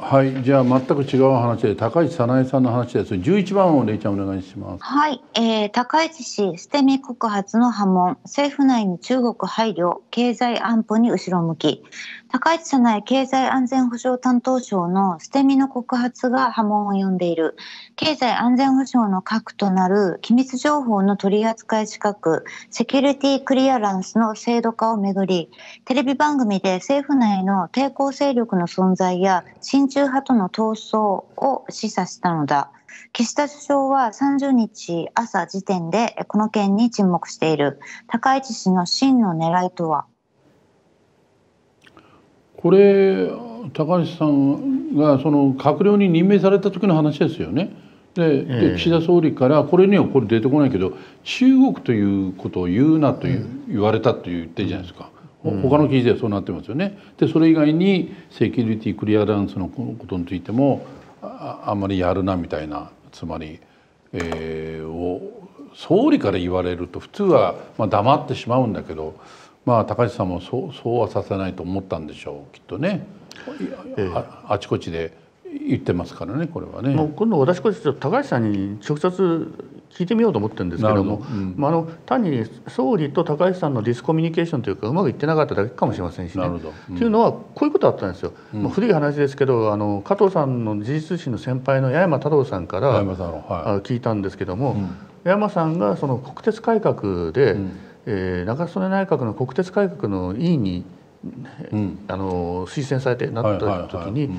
はい、じゃあ全く違う話で高市早苗さんの話です。11番をレイちゃんお願いします。はい、えー、高市氏、捨て身告発の波紋、政府内に中国配慮、経済安保に後ろ向き。高市早苗経済安全保障担当省の捨て身の告発が波紋を呼んでいる。経済安全保障の核となる機密情報の取扱い資格、セキュリティクリアランスの制度化をめぐり、テレビ番組で政府内の抵抗勢力の存在や親中派との闘争を示唆したのだ。岸田首相は30日朝時点でこの件に沈黙している高市氏の真の狙いとは？これ高市さんがその閣僚に任命された時の話ですよね。でで岸田総理からこれにはこれ出てこないけど中国ということを言うなという、言われたと言ってるじゃないですか。他の記事ではそうなってますよね。でそれ以外にセキュリティクリアランスのことについてもああんまりやるなみたいなつまり、えー、を総理から言われると普通はまあ黙ってしまうんだけど、まあ、高市さんもそうそうはさせないと思ったんでしょうきっとね、えー、ああちこちで言ってますからねこれはね。もう今度私こそ高市さんに直接聞いてみようと思ってるんですけども、うん、まあ、あの単に総理と高市さんのディスコミュニケーションというかうまくいってなかっただけかもしれませんしね。と、うん、いうのはこういうことあったんですよ。うん、まあ、古い話ですけどあの加藤さんの時事通信の先輩の八山太郎さんから、はい、聞いたんですけども、八山さんがその国鉄改革で、うん、えー、中曽根内閣の国鉄改革の委員に、あの推薦されてなった時に。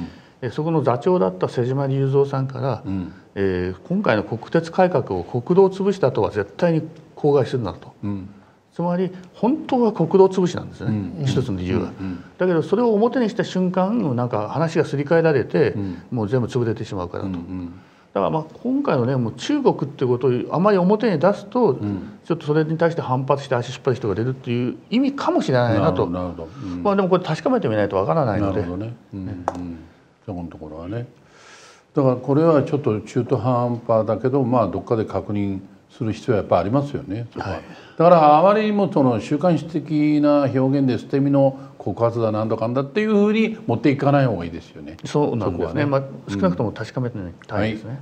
そこの座長だった瀬島雄三さんから、うん、えー、今回の国鉄改革を国道を潰したとは絶対に口外するなと、うん、つまり本当は国道潰しなんですね、うん、一つの理由は、だけどそれを表にした瞬間なんか話がすり替えられて、もう全部潰れてしまうからと。だからまあ今回のねもう中国っていうことをあまり表に出すと、ちょっとそれに対して反発して足引っ張る人が出るっていう意味かもしれないなと。まあでもこれ確かめてみないとわからないので。ね。うんそこのところはねだからこれはちょっと中途半端だけどまあどっかで確認する必要はやっぱありますよね、はい、だからあまりにもその週刊誌的な表現で捨て身の告発だなんとかんだっていうふうに持っていかない方がいいですよね。そうなんですね。ねまあ、少なくとも確かめてないたいですね。はい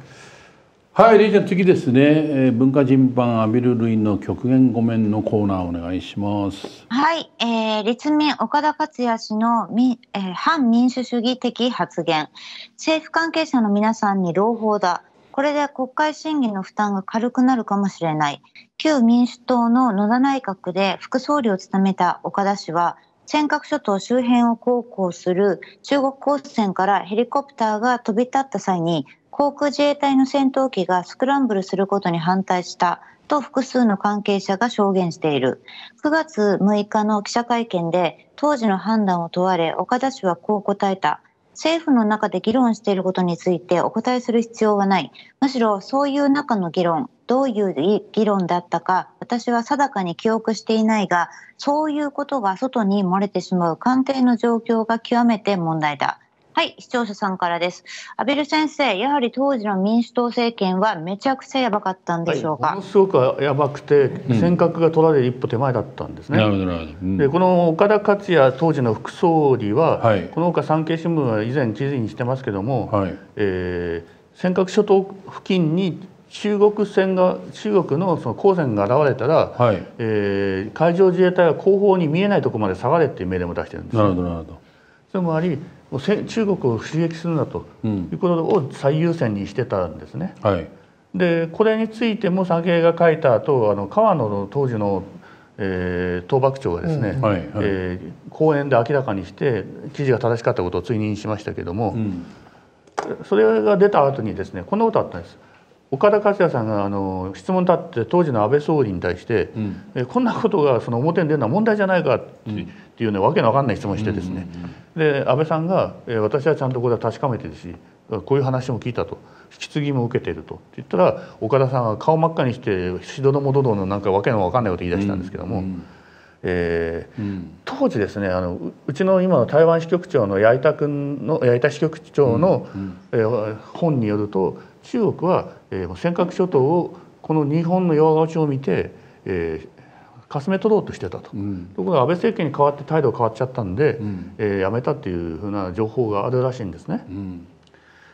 はい、レイちゃん次ですね、えー、文化人版アビルルイの極限ごめんのコーナーお願いします。はい、えー、立民岡田克也氏のみ、えー、反民主主義的発言、政府関係者の皆さんに朗報だ。これで国会審議の負担が軽くなるかもしれない。旧民主党の野田内閣で副総理を務めた岡田氏は、尖閣諸島周辺を航行する中国公船からヘリコプターが飛び立った際に航空自衛隊の戦闘機がスクランブルすることに反対したと複数の関係者が証言している。9月6日の記者会見で当時の判断を問われ岡田氏はこう答えた。政府の中で議論していることについてお答えする必要はない。むしろそういう中の議論どういう議論だったか私は定かに記憶していないがそういうことが外に漏れてしまう官邸の状況が極めて問題だ。はい、視聴者さんからです。アベル先生、やはり当時の民主党政権はめちゃくちゃやばかったんでしょうか？はい、ものすごくやばくて、尖閣が取られる一歩手前だったんですね。うん、で、この岡田克也当時の副総理は、はい、この他産経新聞は以前記事にしてますけども、はい、えー、尖閣諸島付近に中国船が中国のその公船が現れたら、はい、えー、海上自衛隊は後方に見えないところまで下がれっていう命令も出してるんです。なるほどなるほど。つまり中国を刺激するなということを最優先にしてたんですね。はい、でこれについても産経が書いた後あの川野の当時の、えー、東幕長がですね、うん。はいはい、えー、講演で明らかにして記事が正しかったことを追認しましたけども、うん、それが出た後にですねこんなことあったんです。岡田克也さんがあの質問立って当時の安倍総理に対して、うん、えこんなことがその表に出るのは問題じゃないかっていうねわけのわかんない質問してですね、で安倍さんが、え私はちゃんとこれは確かめてるしこういう話も聞いたと。引き継ぎも受けていると。って言ったら岡田さんが顔真っ赤にしてしどどもどどのなんかわけのわかんないこと言い出したんですけども。うんうんえー、うん、当時ですねあのうちの今の台湾支局長の矢板君の矢板支局長の、うんうん、えー、本によると中国は、えー、尖閣諸島をこの日本の弱腰を見て、えー、かすめ取ろうとしてたと、うん、ところが安倍政権に変わって態度が変わっちゃったんで、うん、えー、やめたっていうふうな情報があるらしいんですね。うん、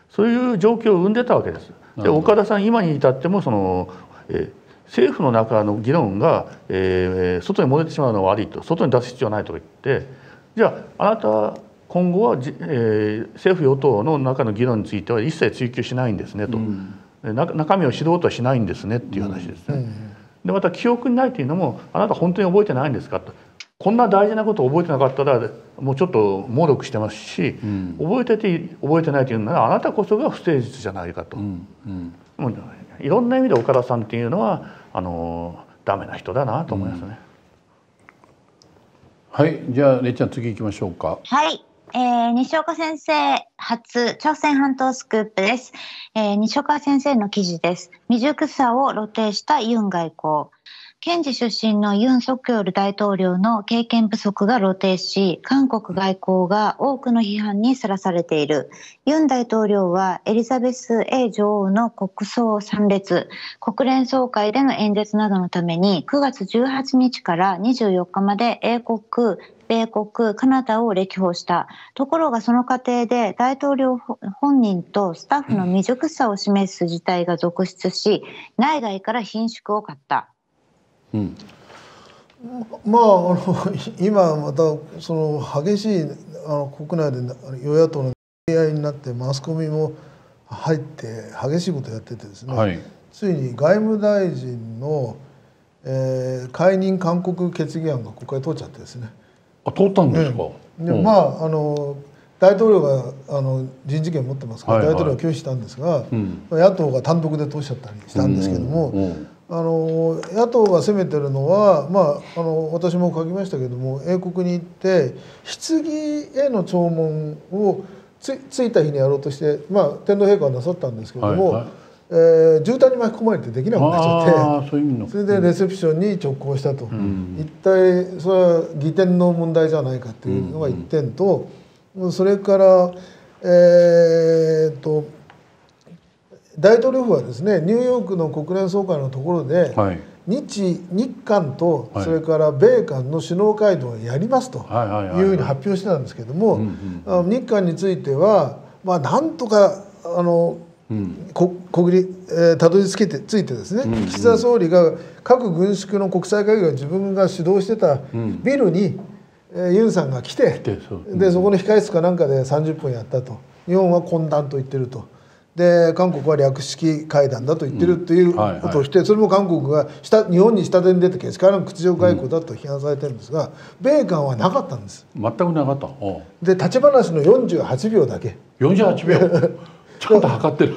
そういう状況を生んでたわけです。で岡田さん今に至ってもその、えー、政府の中の議論が、えー、外に漏れてしまうのは悪いと。外に出す必要ないとか言って。じゃああなたは今後は、えー、政府与党の中の議論については一切追及しないんですねと、うん、中身を知ろうとはしないんですねっていう話ですね。うんうんでまた記憶にないというのもあなた本当に覚えてないんですか？と。こんな大事なことを覚えてなかったらもうちょっと猛録してますし、うん、覚えてて覚えてないというのはあなたこそが不誠実じゃないかと、うんうん、いろんな意味で岡田さんっていうのはあのダメな人だなと思いますね。はいじゃあれっちゃん次行きましょうか。はいえー、西岡先生初朝鮮半島スクープです、えー、西岡先生の記事です。未熟さを露呈したユン外交。検事出身のユン・ソクヨル大統領の経験不足が露呈し、韓国外交が多くの批判にさらされている。ユン大統領はエリザベス A 女王の国葬参列、国連総会での演説などのために9月18日から24日まで英国、米国、カナダを歴訪した。ところがその過程で大統領本人とスタッフの未熟さを示す事態が続出し、内外から貧縮を買った。うん、まああの今またその激しいあの国内で与野党の出会いになってマスコミも入って激しいことやっててですね、はい、ついに外務大臣の、えー、解任勧告決議案が国会通っちゃってですね。あ通ったんですか、うん、でまああの大統領があの人事権持ってますから、大統領は拒否したんですが、うん、野党が単独で通しちゃったりしたんですけども、あの野党が責めてるのは、まあ、あの私も書きましたけども英国に行って棺への弔問をつついた日にやろうとして、まあ、天皇陛下はなさったんですけども、えー、渋滞に巻き込まれてできなくなっちゃって。それでレセプションに直行したと、うん、一体それは義点の問題じゃないかっていうのが一点と、うん、それからえー、っと大統領府はですねニューヨークの国連総会のところで、はい、日日韓とそれから米韓の首脳会談をやりますというふうに発表してたんですけども、日韓についてはまあなんとかあの、うん、こ国立、えー、たどり着けてついてですね、うんうん、岸田総理が核軍縮の国際会議を自分が主導してたビルに、うん、えー、ユンさんが来てでそこの控室かなんかで30分やったと。日本は懇談と言ってると。で韓国は略式会談だと言ってるということをして、それも韓国が下日本に下手に出てけしからん屈辱外交だと批判されてるんですが、米韓はなかったんです。全くなかった。で立ち話の48秒だけ。48秒 ちゃんと測ってる。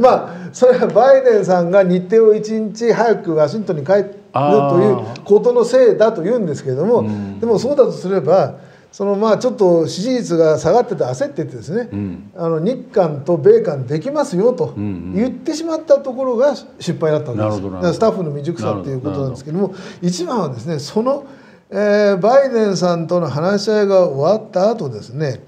まあそれはバイデンさんが日程を1日早くワシントンに帰るということのせいだと言うんですけれども、でもそうだとすればそのまあちょっと支持率が下がってて焦っててですね、うん、あの日韓と米韓できますよと言ってしまったところが失敗だったんです、うんうん、スタッフの未熟さっていうことなんですけども一番はですねその、えー、バイデンさんとの話し合いが終わった後ですね、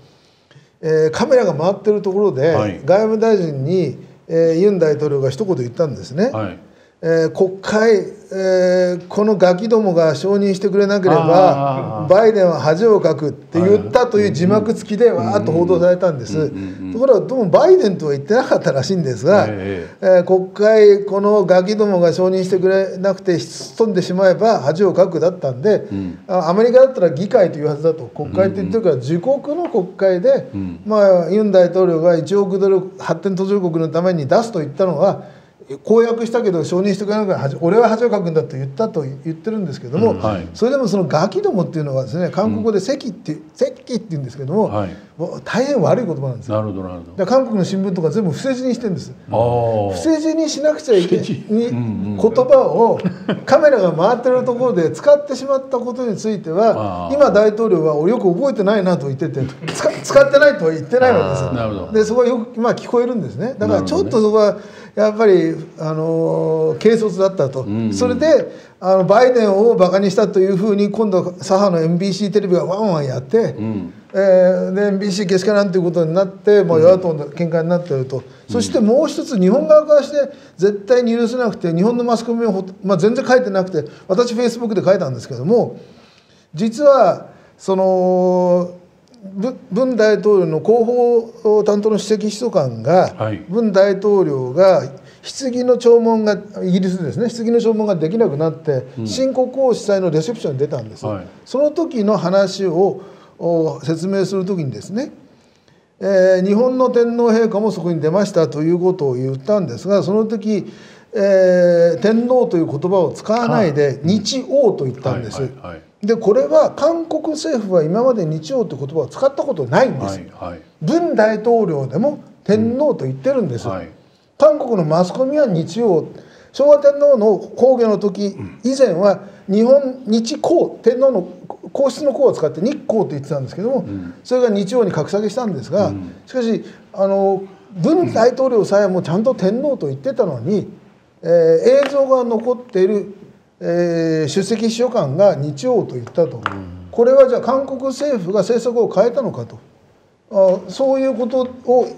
えー、カメラが回ってるところで、はい、外務大臣に、えー、ユン大統領が一言言ったんですね。はいえー、国会えー、このガキどもが承認してくれなければバイデンは恥をかくって言ったという字幕付きでわーっと報道されたんです。ところがどうもバイデンとは言ってなかったらしいんですが、えー、国会このガキどもが承認してくれなくてすっ飛んでしまえば恥をかくだったんで、うん、アメリカだったら議会というはずだと。国会って言ってるから自国の国会で、まあ、ユン大統領が1億ドル発展途上国のために出すと言ったのは公約したけど承認してくれないから俺は恥をかくんだと言ったと言ってるんですけども、うん。はい、それでもそのガキどもっていうのはですね韓国語で「席」って「席」って言うんですけども、はい、大変悪い言葉なんですよ。なるほどなるほど。韓国の新聞とか全部伏せ字にしてるんです。伏せ字にしなくちゃいけない言葉をカメラが回ってるところで使ってしまったことについては今大統領はよく覚えてないなと言ってて使ってないとは言ってないわけです。でそこはよくまあ聞こえるんですね。だからちょっとそこはやっぱりあの軽率だったと、うんうん、それであのバイデンをバカにしたというふうに今度左派の NBC テレビがワンワンやって、うん、えー、で NBC けしからんということになって、まあ、与野党の見解になっていると、うん、そしてもう一つ日本側からして絶対に許せなくて日本のマスコミを、まあ、全然書いてなくて私フェイスブックで書いたんですけども実はその文大統領の広報担当の首席秘書官が、はい、文大統領が棺の弔問がイギリスですね棺の弔問ができなくなって、うん、新国王主催のレセプションに出たんです、はい、その時の話を説明する時にですね、えー、日本の天皇陛下もそこに出ましたということを言ったんですがその時、えー、天皇という言葉を使わないで日王と言ったんです。でこれは韓国政府は今まで日王という言葉を使ったことないんです。文大統領でも天皇と言ってるんです。韓国のマスコミは日王昭和天皇の崩御の時以前は日本日皇天皇の皇室の皇を使って日光と言ってたんですけども、それが日曜に格下げしたんですが、しかしあの文大統領さえもちゃんと天皇と言ってたのに、えー、映像が残っている、えー、出席秘書官が日曜と言ったと、これはじゃあ韓国政府が政策を変えたのかと。あそういうことを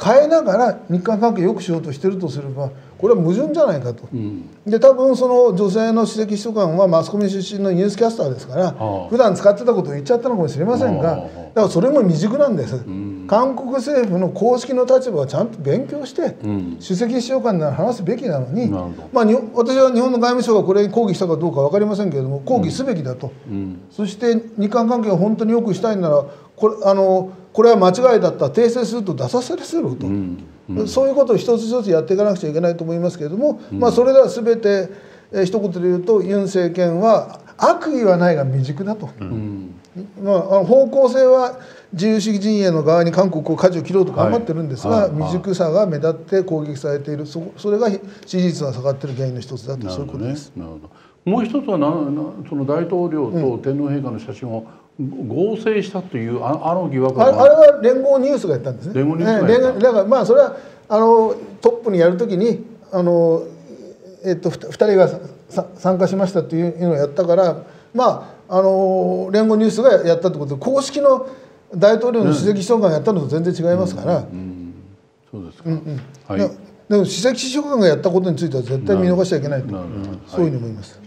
変えながら日韓関係を良くしようとしてるとすればこれは矛盾じゃないかと、うん、で多分その女性の首席秘書官はマスコミ出身のニュースキャスターですから普段使ってたことを言っちゃったのかもしれませんがだからそれも未熟なんです、うん、韓国政府の公式の立場はちゃんと勉強して、うん、首席秘書官なら話すべきなのに、まあ、私は日本の外務省がこれに抗議したかどうか分かりませんけれども抗議すべきだと、そして日韓関係を本当によくしたいならこれあのこれは間違いだった。訂正すると出させると。そういうことを一つ一つやっていかなくちゃいけないと思いますけれども、まあ、それでは全て、えー、一言で言うとユン政権は悪意はないが未熟だと、まあ、方向性は自由主義陣営の側に韓国を舵を切ろうと頑張ってるんですが、はい、未熟さが目立って攻撃されているそそれが支持率が下がっている原因の一つだと、そういうことです。なるほど。もう一つはなその大統領と天皇陛下の写真を合成したというああの疑惑ああれは連合ニュースがやったんですね。連合ニュースがだからまあそれはあのトップにやるときにあの、えっと、2人が参加しましたっていうのをやったからまああの連合ニュースがやったってことで公式の大統領の首席秘書官がやったのと全然違いますから。そうですか、うんうん。はい、でも首席秘書官がやったことについては絶対見逃しちゃいけないと。そういうふうに思います。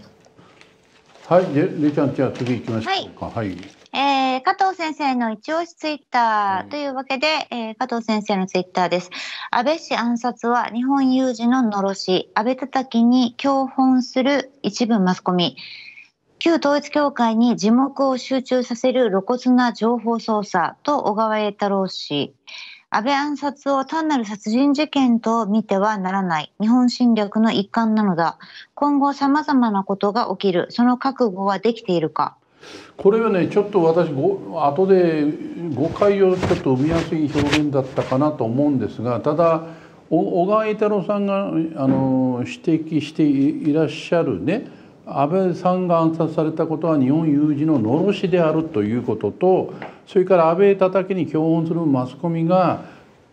はい、で、れちゃん、じゃあ次行きましょうか。はい。はい、えー、加藤先生の一押しツイッターというわけで、えー、加藤先生のツイッターです。安倍氏暗殺は日本有事ののろし、安倍叩きに共本する一部マスコミ。旧統一教会に耳目を集中させる露骨な情報操作と小川栄太郎氏。安倍暗殺を単なる殺人事件と見てはならない日本侵略の一環なのだ今後さまざまなことが起きるその覚悟はできているかこれはねちょっと私後で誤解をちょっと生みやすい表現だったかなと思うんですがただ小川栄太郎さんがあの指摘していらっしゃるね安倍さんが暗殺されたことは日本有事ののろしであるということとそれから安倍叩きに共本するマスコミが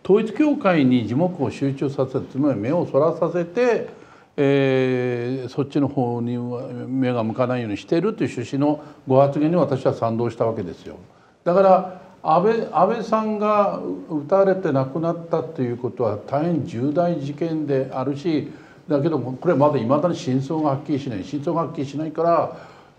統一教会に耳目を集中させつまり目をそらさせて、えー、そっちの方に目が向かないようにしているという趣旨のご発言に私は賛同したわけですよ。だから安倍安倍さんが撃たれて亡くなったということは大変重大事件であるしだけどこれまだいまだに真相がはっきりしない真相がはっきりしないか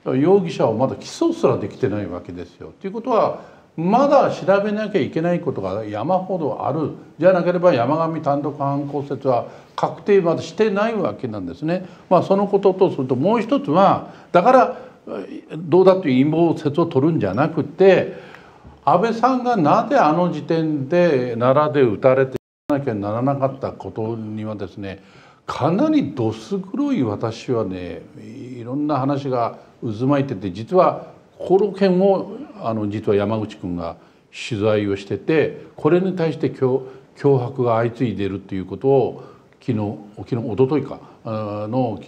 ら容疑者をまだ起訴すらできてないわけですよ。ということはまだ調べなきゃいけないことが山ほどあるじゃなければ山上単独犯行説は確定までしてないわけなんですね。まあ、そのこととするともう一つはだからどうだという陰謀説を取るんじゃなくて安倍さんがなぜあの時点で奈良で撃たれてなきゃならなかったことにはですねかなりどす黒い私はねいろんな話が渦巻いてて実はこの件をあの実は山口君が取材をしててこれに対して脅迫が相次いでいるっていうことを昨日昨日一昨日かの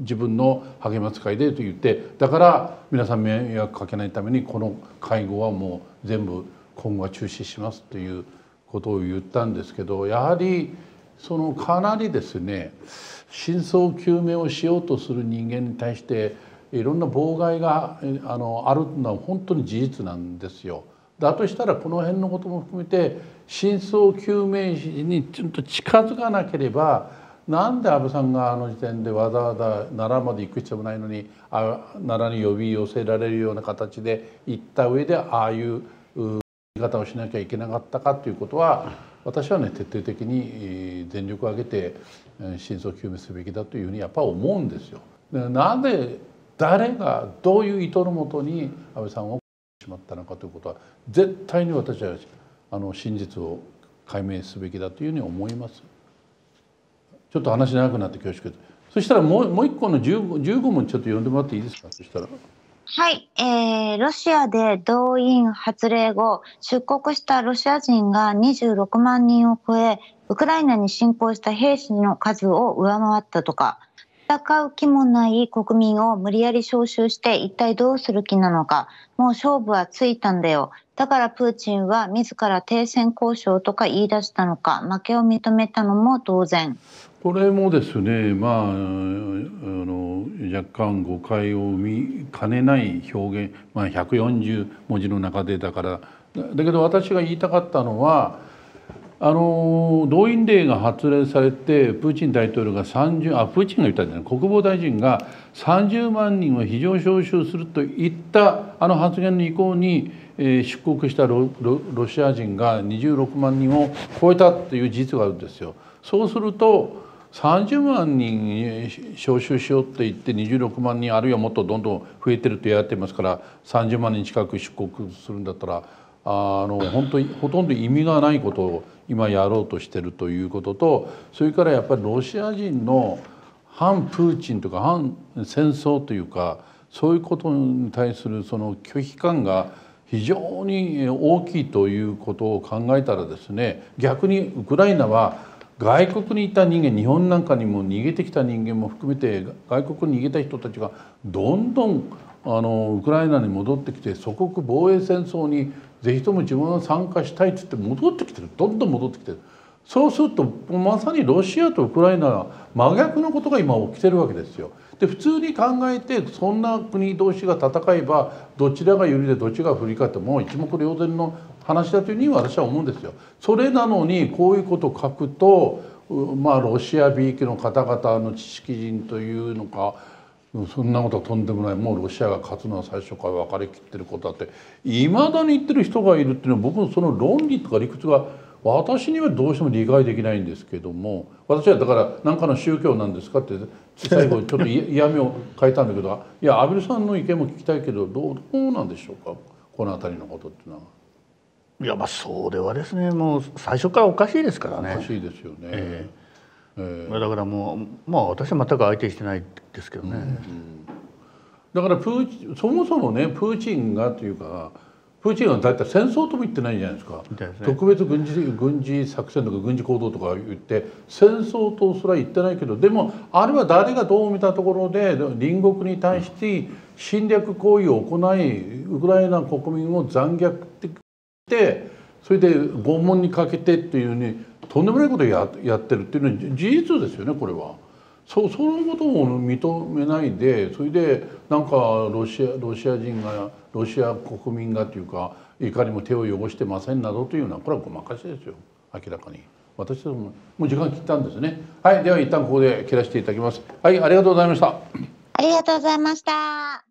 自分の励ます会でと言ってだから皆さん迷惑かけないためにこの会合はもう全部今後は中止しますということを言ったんですけどやはりそのかなりですね真相究明をしようとする人間に対していろんな妨害があのあるのは本当に事実なんですよ。だとしたらこの辺のことも含めて真相究明にちょっと近づかなければなんで安倍さんがあの時点でわざわざ奈良まで行く必要もないのにあ奈良に呼び寄せられるような形で行った上でああいう言い方をしなきゃいけなかったかということは私はね徹底的に全力を挙げて真相究明すべきだというふうにやっぱ思うんですよ。なぜ誰がどういう意図のもとに安倍さんをしまったのかということは絶対に私はあの真実を解明すべきだというふうに思います。ちょっと話長くなって恐縮です。そしたらもうもう一個の 15, 15問ちょっと読んでもらっていいですか？そしたら。はい、えー、ロシアで動員発令後、出国したロシア人が26万人を超え、ウクライナに侵攻した兵士の数を上回ったとか、戦う気もない国民を無理やり招集して一体どうする気なのか、もう勝負はついたんだよ。だからプーチンは自ら停戦交渉とか言い出したのか、負けを認めたのも当然。これもですねまああの若干誤解を生みかねない表現、まあ、140文字の中でだからだけど私が言いたかったのはあの動員令が発令されてプーチン大統領が30あプーチンが言ったんじゃない国防大臣が30万人を非常招集するといったあの発言の意向に、えー、出国したロロシア人が26万人を超えたという事実があるんですよ。そうすると30万人招集しようって言って26万人あるいはもっとどんどん増えてると言われてますから30万人近く出国するんだったらあの本当にほとんど意味がないことを今やろうとしてるということとそれからやっぱりロシア人の反プーチンとか反戦争というかそういうことに対するその拒否感が非常に大きいということを考えたらですね逆にウクライナは外国にいた人間日本なんかにも逃げてきた人間も含めて外国に逃げた人たちがどんどんあのウクライナに戻ってきて祖国防衛戦争にぜひとも自分は参加したいっつって戻ってきてるどんどん戻ってきてるそうするとまさにロシアとウクライナは真逆のことが今起きてるわけですよ。で普通に考えてそんな国同士が戦えばどちらが有利でどっちが不利かってもう一目瞭然の話だというふうに私は思うんですよ。それなのにこういうことを書くとまあロシアびいきの方々の知識人というのかそんなことはとんでもないもうロシアが勝つのは最初から分かりきってることだっていまだに言ってる人がいるっていうのは僕のその論理とか理屈が私にはどうしても理解できないんですけども私はだから何かの宗教なんですかって最後ちょっと嫌味を変えたんだけどいや畔蒜さんの意見も聞きたいけどどうどうなんでしょうか？この辺りのことっていうのは。いやまあそうではですねもう最初からおかしいですからね。おかしいですよね。えー、えー、だからもうまあ私は全く相手してないですけどね。うんうん、だからプーそもそもねプーチンがというかプーチンは大体戦争とも言ってないじゃないですか、ね、特別軍事軍事作戦とか軍事行動とか言って戦争とすら言ってないけどでもあれは誰がどう見たところで隣国に対して侵略行為を行いウクライナ国民を残虐ってそれで拷問にかけてっていうふうにとんでもないことをややってるっていうのは事実ですよねこれは。そそのことを認めないでそれでなんかロシアロシア人がロシア国民がというかいかにも手を汚してませんなどというのはこれはごまかしですよ明らかに。私どももう時間切ったんですね。はい、では一旦ここで切らせていただきます。はい、ありがとうございました。ありがとうございました。